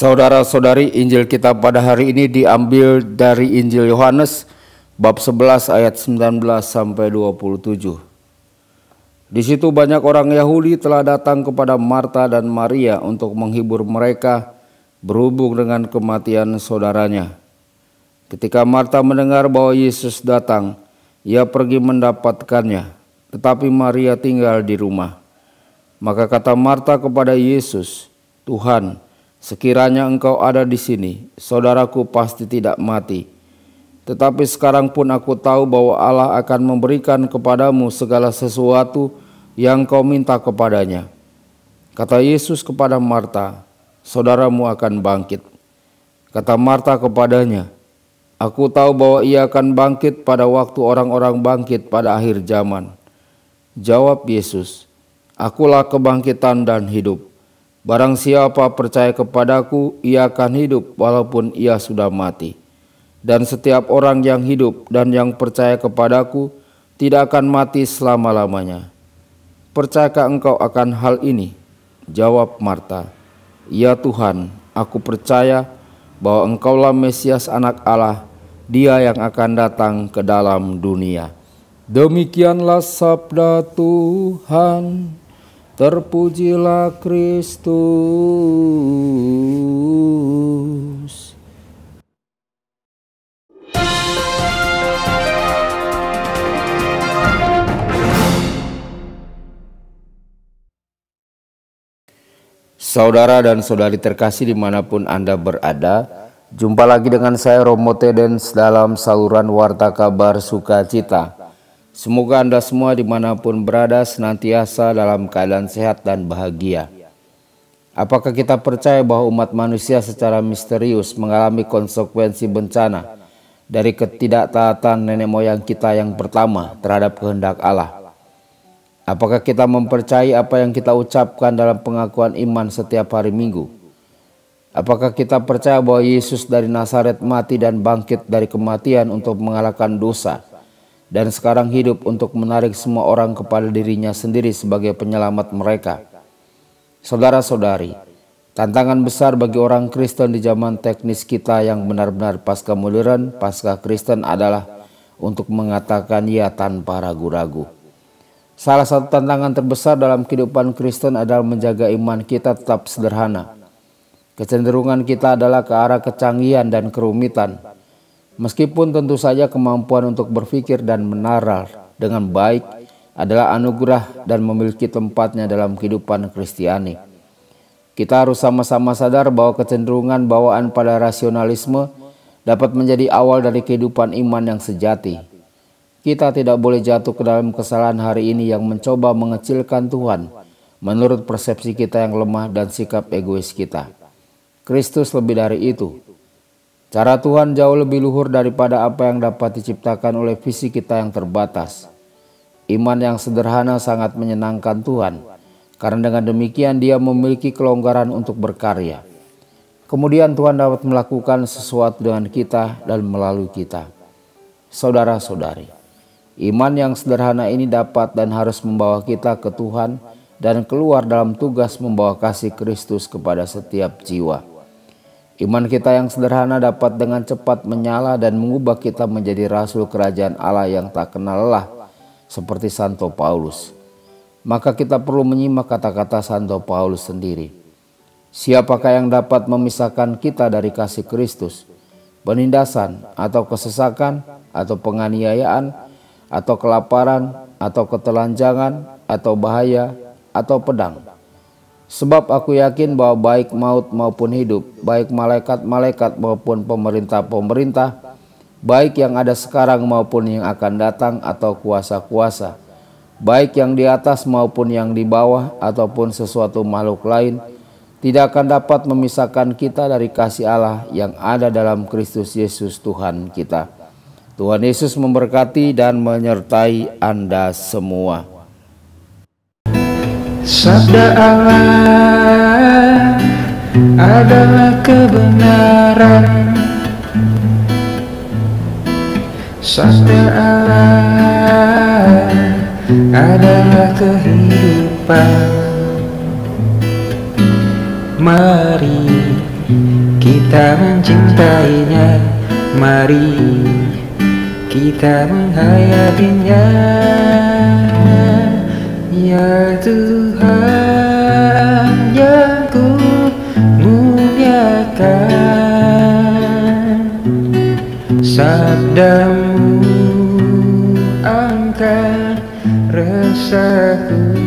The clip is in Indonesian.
Saudara-saudari, Injil kita pada hari ini diambil dari Injil Yohanes bab 11 ayat 19 sampai 27. Di situ banyak orang Yahudi telah datang kepada Marta dan Maria untuk menghibur mereka berhubung dengan kematian saudaranya. Ketika Marta mendengar bahwa Yesus datang, ia pergi mendapatkannya, tetapi Maria tinggal di rumah. Maka kata Marta kepada Yesus, "Tuhan, Sekiranya engkau ada di sini, saudaraku pasti tidak mati. Tetapi sekarang pun aku tahu bahwa Allah akan memberikan kepadamu segala sesuatu yang kau minta kepadanya. Kata Yesus kepada Marta, saudaramu akan bangkit. Kata Marta kepadanya, aku tahu bahwa ia akan bangkit pada waktu orang-orang bangkit pada akhir zaman. Jawab Yesus, akulah kebangkitan dan hidup. Barang siapa percaya kepadaku, ia akan hidup walaupun ia sudah mati. Dan setiap orang yang hidup dan yang percaya kepadaku tidak akan mati selama-lamanya. Percayakah engkau akan hal ini? Jawab Marta, Ya Tuhan, aku percaya bahwa engkaulah Mesias anak Allah, dia yang akan datang ke dalam dunia. Demikianlah sabda Tuhan. Terpujilah Kristus. Saudara dan saudari terkasih di mana pun Anda berada, jumpa lagi dengan saya Romo Tedens dalam saluran Warta Kabar Sukacita. Semoga Anda semua di mana pun berada senantiasa dalam keadaan sehat dan bahagia. Apakah kita percaya bahwa umat manusia secara misterius mengalami konsekuensi bencana dari ketidaktaatan nenek moyang kita yang pertama terhadap kehendak Allah? Apakah kita mempercayai apa yang kita ucapkan dalam pengakuan iman setiap hari Minggu? Apakah kita percaya bahwa Yesus dari Nazaret mati dan bangkit dari kematian untuk mengalahkan dosa? Dan sekarang hidup untuk menarik semua orang kepada dirinya sendiri sebagai penyelamat mereka. Saudara-saudari, tantangan besar bagi orang Kristen di zaman teknis kita yang benar-benar pasca modern, pasca Kristen adalah untuk mengatakan ya tanpa ragu-ragu. Salah satu tantangan terbesar dalam kehidupan Kristen adalah menjaga iman kita tetap sederhana. Kecenderungan kita adalah ke arah kecanggihan dan kerumitan Meskipun tentu saja kemampuan untuk berpikir dan menarar dengan baik adalah anugerah dan memiliki tempatnya dalam kehidupan Kristiani. Kita harus sama-sama sadar bahwa kecenderungan bawaan pada rasionalisme dapat menjadi awal dari kehidupan iman yang sejati. Kita tidak boleh jatuh ke dalam kesalahan hari ini yang mencoba mengecilkan Tuhan menurut persepsi kita yang lemah dan sikap egois kita. Kristus lebih dari itu. Cara Tuhan jauh lebih luhur daripada apa yang dapat diciptakan oleh visi kita yang terbatas. Iman yang sederhana sangat menyenangkan Tuhan, karena dengan demikian Dia memiliki kelonggaran untuk berkarya. Kemudian Tuhan dapat melakukan sesuatu dengan kita dan melalui kita. Saudara-saudari, iman yang sederhana ini dapat dan harus membawa kita ke Tuhan dan keluar dalam tugas membawa kasih Kristus kepada setiap jiwa. Iman kita yang sederhana dapat dengan cepat menyala dan mengubah kita menjadi rasul kerajaan Allah yang tak kenal lelah seperti Santo Paulus. Maka kita perlu menyimak kata-kata Santo Paulus sendiri. Siapakah yang dapat memisahkan kita dari kasih Kristus? Penindasan atau kesesakan atau penganiayaan atau kelaparan atau ketelanjangan atau bahaya atau pedang. Sebab aku yakin bahwa baik maut maupun hidup, baik malaikat-malaikat maupun pemerintah-pemerintah, baik yang ada sekarang maupun yang akan datang atau kuasa-kuasa, baik yang di atas maupun yang di bawah ataupun sesuatu makhluk lain, tidak akan dapat memisahkan kita dari kasih Allah yang ada dalam Kristus Yesus Tuhan kita. Tuhan Yesus memberkati dan menyertai Anda semua. Sabda Allah adalah kebenaran. Sabda Allah adalah kehidupan. Mari kita mencintainya. Mari kita menghayatinya Ya Tuhan yang ku muliakan. Sabdamu angkat resahku